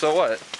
So what?